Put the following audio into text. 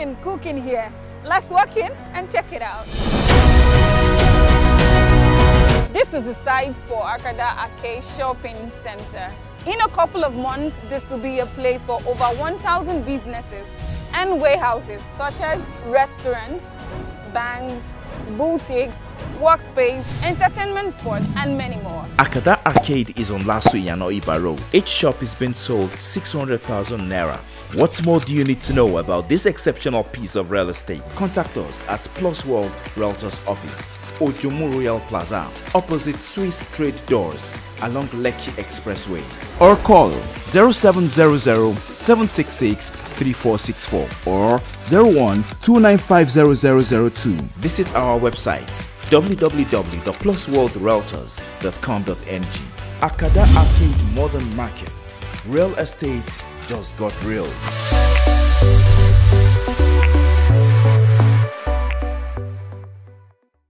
something cooking here. Let's walk in and check it out. This is the site for Acada Arcade Shopping Center. In a couple of months, this will be a place for over 1,000 businesses and warehouses such as restaurants, banks, boutiques, workspace, entertainment spots, and many more. Acada Arcade is on Lasu Yano Iba Road. Each shop is being sold 600,000 naira. What more do you need to know about this exceptional piece of real estate? Contact us at Plusworld Realtors Office, Ojomu Royal Plaza, opposite Swiss Trade Doors, along Lekki Expressway. Or call 0700 766 3464 or 01 2950002. Visit our website www.plusworldrealtors.com.ng. Acada Arcade Modern Market. Real estate just got real.